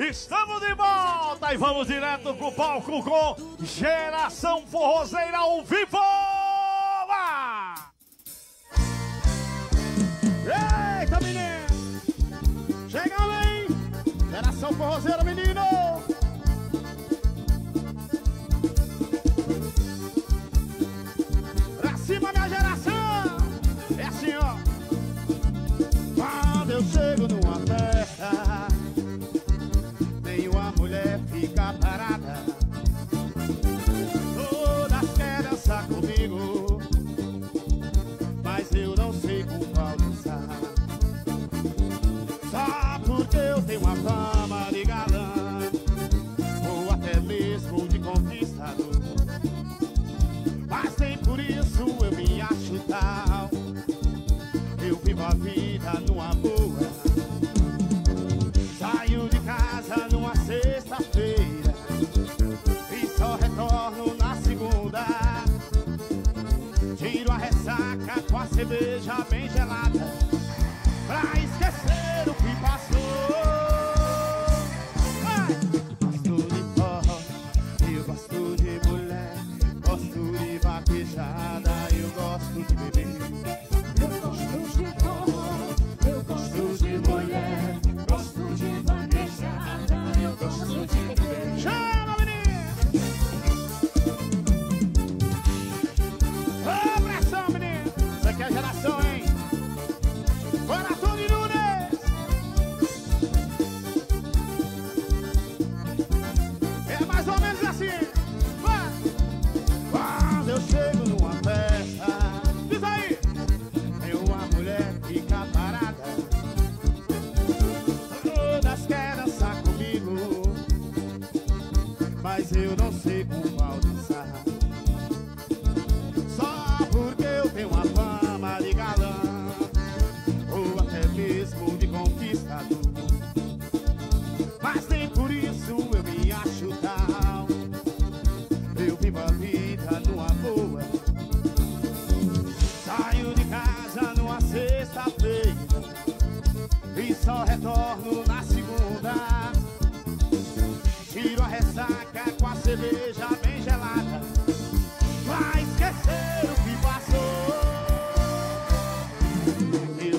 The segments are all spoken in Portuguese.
Estamos de volta e vamos direto pro palco com Geração Forrozeira ao vivo! Eita, menino! Chega, hein? Geração Forrozeira, menino! mas eu não sei como alcançar. Só porque eu tenho uma fama de galã, ou até mesmo de conquistador. Mas nem por isso eu me acho tal. Eu vivo a vida no amor. cerveja bem gelada Pra esquecer o que passou Vai! Gosto de forró, eu gosto de mulher Gosto de vaquejada, eu gosto de beber mas eu não sei como alcançar. Só porque eu tenho uma fama de galã, ou até mesmo de conquistador. Mas nem por isso eu me acho tal. Eu vivo a vida numa boa. Saio de casa numa sexta-feira e só retorno na Amen.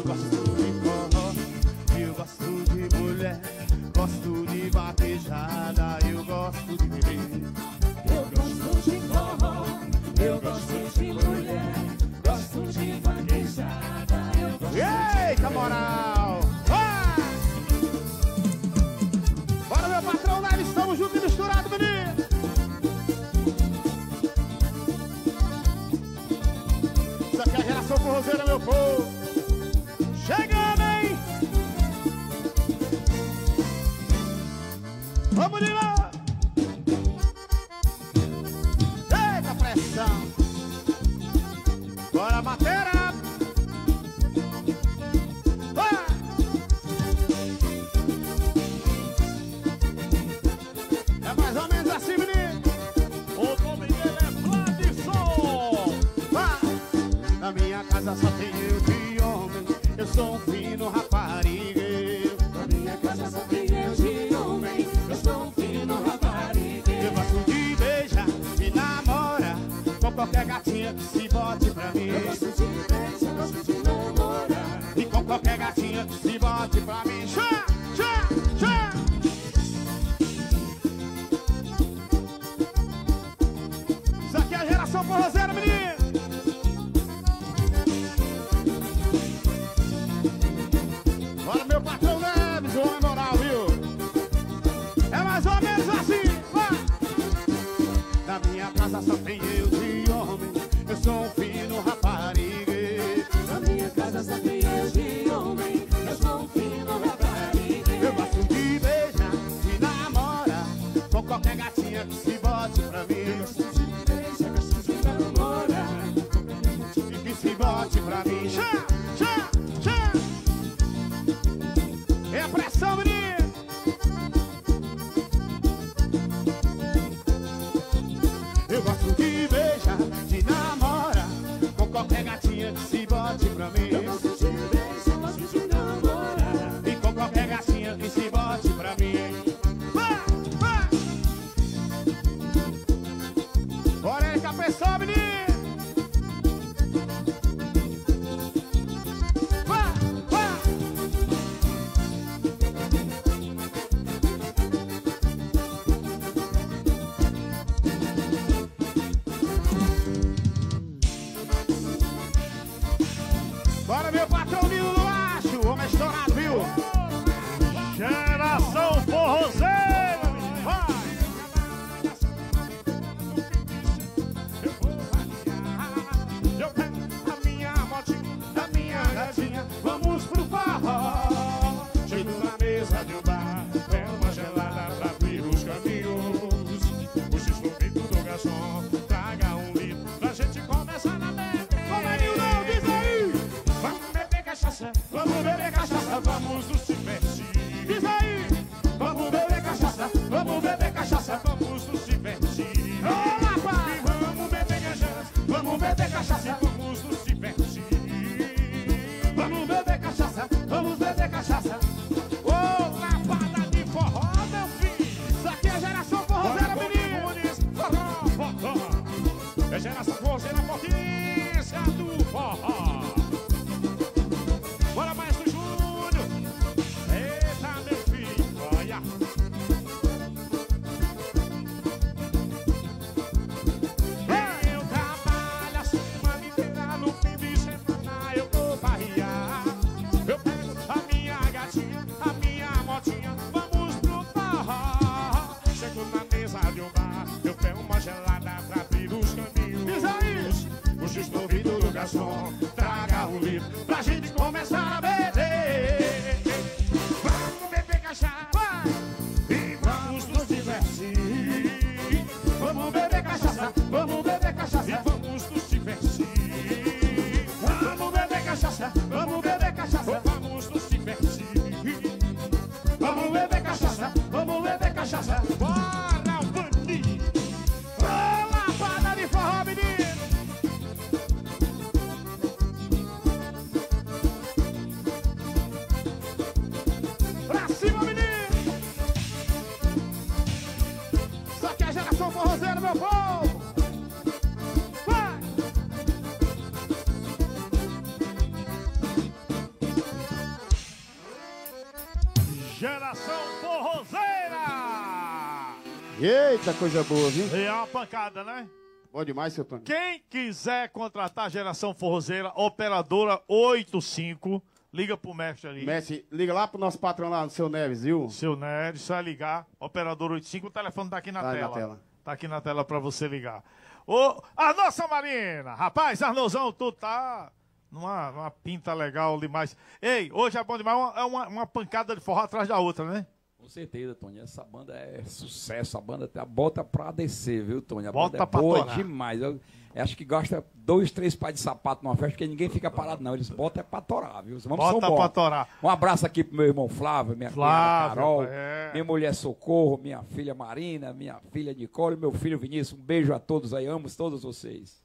Eita, coisa boa, viu? E é uma pancada, né? Bom demais, seu Tony. Quem quiser contratar a geração forrozeira, operadora 85, liga pro mestre ali. Messi, liga lá pro nosso patrão lá, o seu Neves, viu? Seu Nery, só é ligar, operadora 85, o telefone tá aqui na Tá aí na tela. tela. Tá aqui na tela pra você ligar. Ô, a nossa Marina! Rapaz, Arnozão, tu tá numa, numa pinta legal demais. Ei, hoje é bom demais, uma- é uma, uma pancada de forró atrás da outra, né? Com certeza, Tony. Essa banda é sucesso. A banda tá- bota pra descer, viu, Tony? A Bota banda é pra boa torar. demais. Eu, eu acho que gosta dois, três pais de sapato numa festa, porque ninguém fica parado, não. Eles botam é pra torar, viu? Vamos Bota pra torar. Um abraço aqui pro meu irmão Flávio, minha Flávio, filha Carol, é. minha mulher Socorro, minha filha Marina, minha filha Nicole, meu filho Vinícius. Um beijo a todos aí, amo todos vocês.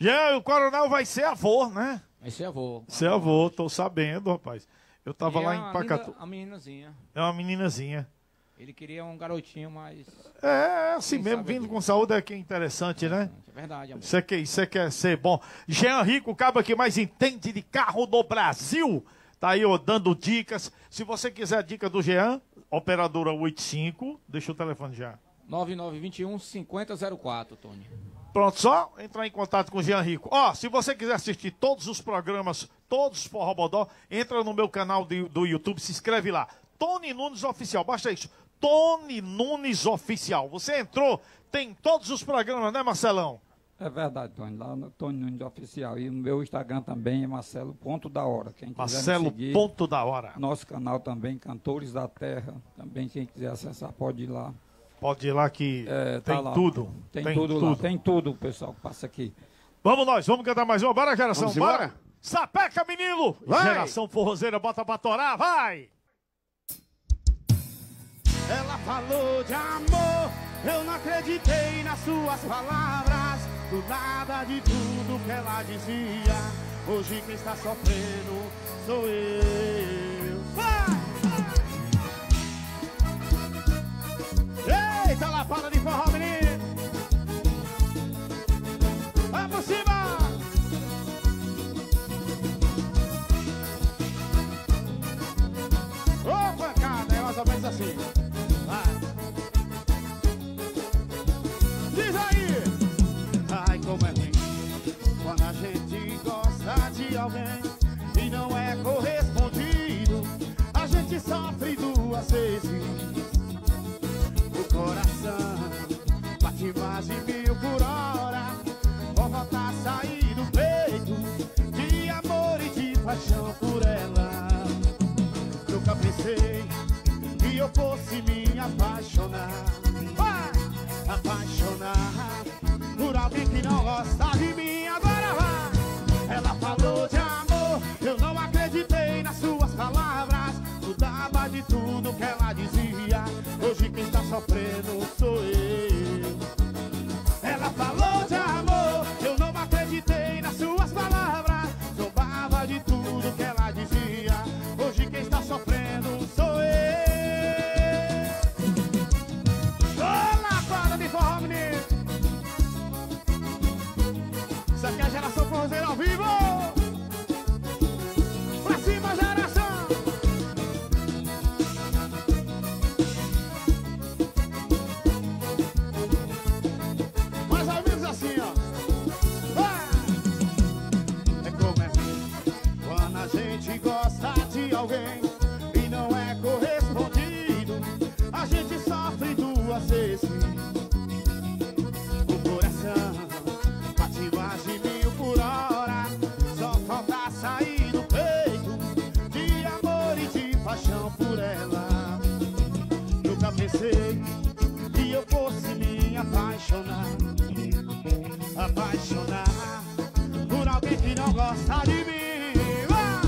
Já o coronel vai ser avô, né? Vai ser avô. Ser avô, tô sabendo, rapaz. Eu tava E lá a em Pacatu. linda- A meninazinha. É uma meninazinha. Ele queria um garotinho mais. É, assim Quem mesmo, vindo com saúde é que é interessante, né? É verdade, amor. Você quer, você quer ser bom. Jean Rico, o cabo que mais entende de carro no Brasil. Tá aí, ó, dando dicas. Se você quiser a dica do Jean, operadora 85, deixa o telefone já. 9921 5004, Tony. Pronto, só entrar em contato com o Jean Rico. Ó, se você quiser assistir todos os programas, todos os Forrobodó, entra no meu canal do, do YouTube, se inscreve lá. Tony Nunes Oficial, basta isso. Tony Nunes Oficial. Você entrou, tem todos os programas, né, Marcelão? É verdade, Tony. Lá no Tony Nunes Oficial. E no meu Instagram também é Marcelo Ponto da Hora. Quem Marcelo, seguir. ponto da hora. Nosso canal também, Cantores da Terra. Também quem quiser acessar pode ir lá. Pode ir lá que É, tá tem lá. tudo. Tem, tudo, lá. Tem tudo, pessoal, que passa aqui. Vamos nós, vamos cantar mais uma. Bora, geração, Vamos bora. embora? Sapeca, menino. Vai. Geração forrozeira, bota pra torar, vai. Ela falou de amor, eu não acreditei nas suas palavras. Do nada de tudo que ela dizia. Hoje quem está sofrendo sou eu. Eita, lapada de forró, menino. Eu fosse me apaixonar. Apaixonar por alguém que não gosta de mim. Agora vai! Ela falou de amor, eu não acreditei nas suas palavras. Mudava de tudo que ela dizia. Hoje quem está sofrendo sou eu. apaixonar por alguém que não gosta de mim. Ah,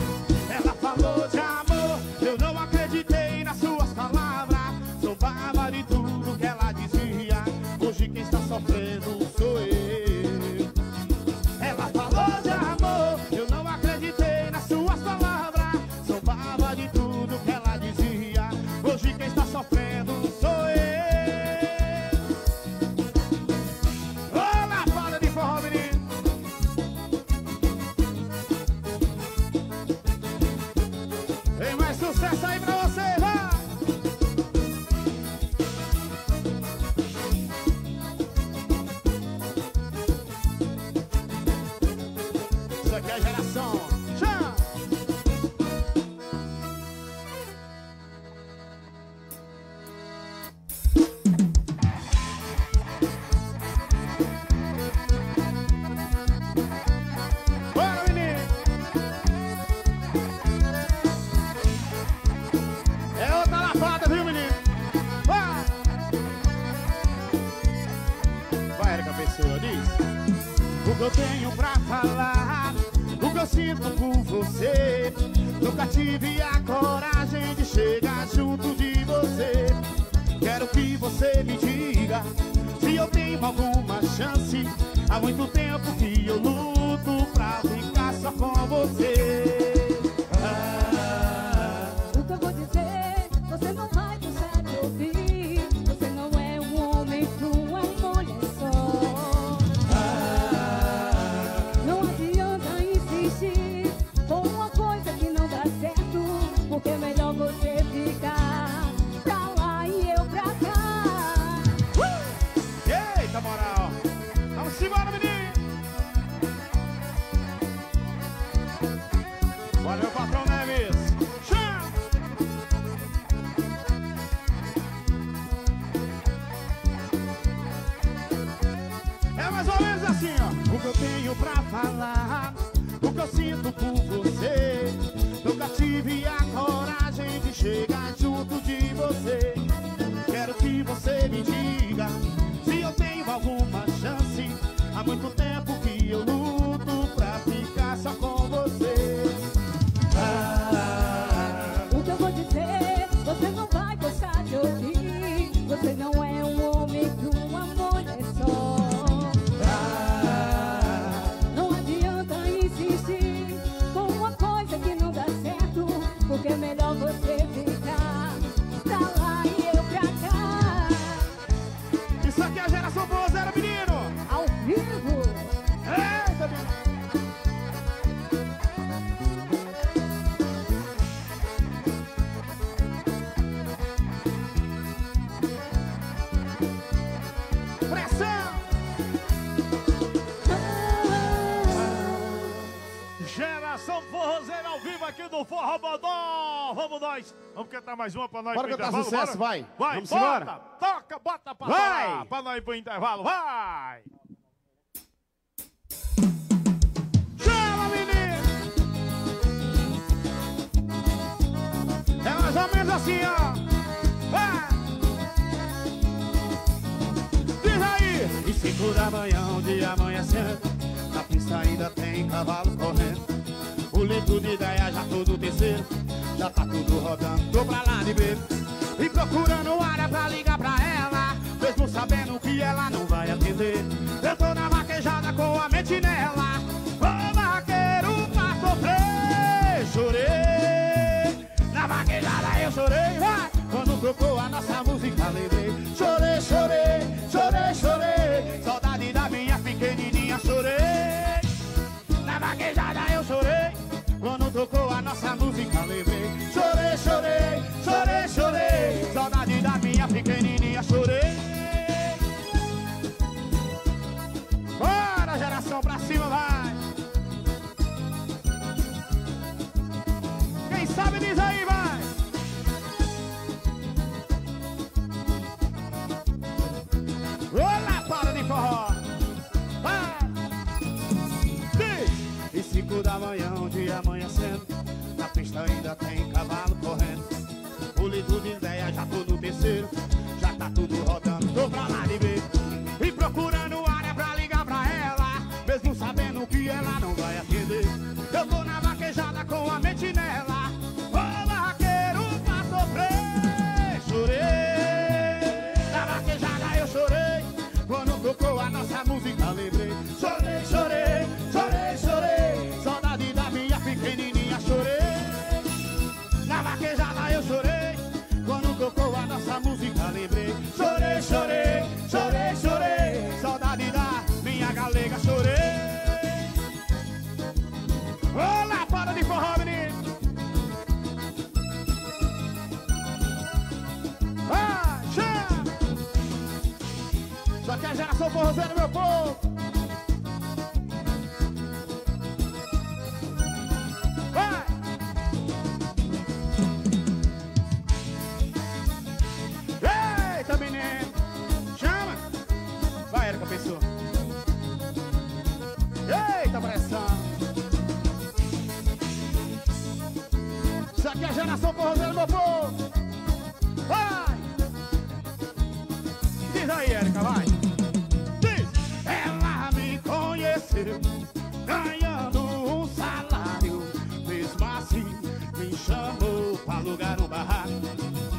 ela falou de amor, eu não acreditei nas suas palavras. Sou bárbaro de tudo que ela dizia. Hoje quem está sofrendo tive a coragem de chegar junto de você. Quero que você me diga se eu tenho alguma chance. Há muito tempo que eu luto pra ficar só com você. Vamos nós. Vamos cantar mais uma pra nós Bora cantar intervalo, sucesso, bora? vai. Vai, Vamos bota, embora. Toca, bota pra Vai. torar, pra nós ir pro intervalo. Vai. Chama, menino! É mais ou menos assim, ó. Vai! Diz aí! E cinco da manhã, um dia amanhecendo, na pista ainda tem cavalo correndo. O litro de ideia já todo terceiro, já tá tudo rodando, tô pra lá de ver. E procurando área pra ligar pra ela, mesmo sabendo que ela não vai atender. Eu tô na vaquejada com a mente nela, ô vaqueiro pra sofrer. Chorei, na vaquejada eu chorei, vai. Quando tocou a nossa música, lembrei. Chorei, chorei, chorei, chorei. Saudade da minha pequenininha, chorei. Na vaquejada eu chorei Quando tocou a nossa música lembrei Na pista ainda tem cavalo correndo. O litro de ideia já tô no terceiro. Já tá tudo rodando, tô pra lá de ver. E procurando área pra ligar pra ela. Mesmo sabendo que ela não vai atender. Eu tô na vaquejada com a mente nela. Ô vaqueiro pra sofrer Chorei. Na vaquejada eu chorei. Quando tocou a nossa música lembrei Geração Forrozeiro, meu povo. Vai! Diz aí, Érica, vai. Diz. Ela me conheceu, ganhando um salário. Mesmo assim, me chamou pra alugar um barraco.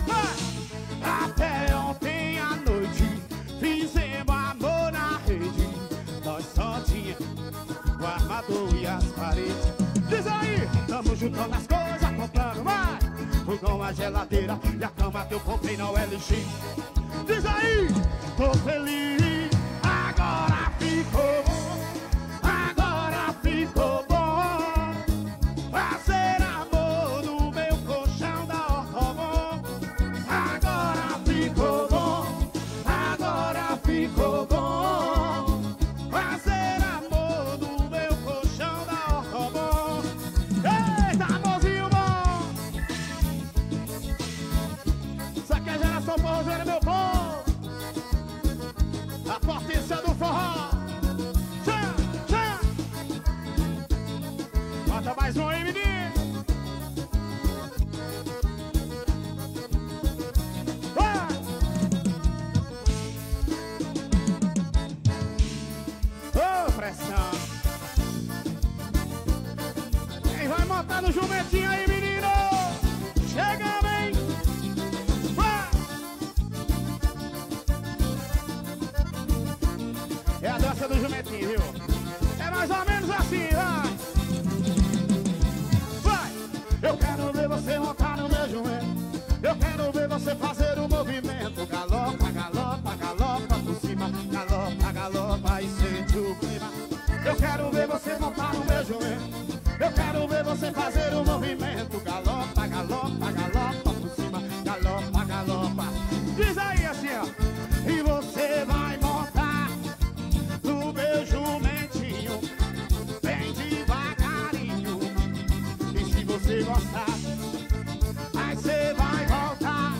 Vai! Até ontem à noite, fizemos amor na rede. Nós só tinha o armador e as paredes. Diz aí, tamo junto nas costas Fogão, a geladeira e a cama que eu comprei na LX. Diz aí, tô feliz, você fazer o movimento. Galopa, galopa, galopa por cima. Galopa, galopa. Diz aí assim, ó. E você vai montar no meu jumentinho. Bem devagarinho. E se você gostar, aí você vai voltar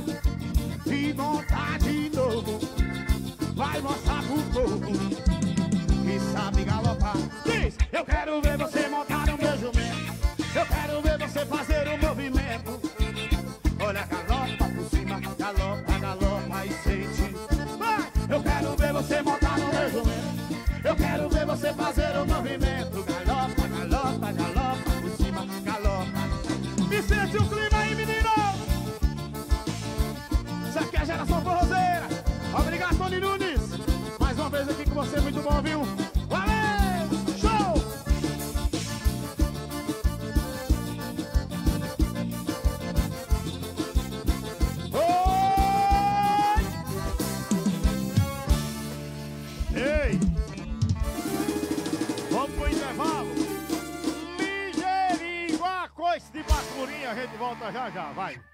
e montar de novo. Vai mostrar pro povo que sabe galopar. Diz, eu quero ver você montar Eu quero ver você fazer o movimento. Galopa, galopa, galopa por cima, galopa. E sente o clima aí, menino! Isso aqui é a geração forrozeira. Obrigado, Tony Nunes. Mais uma vez aqui com você, muito bom, viu? Volta já já, vai.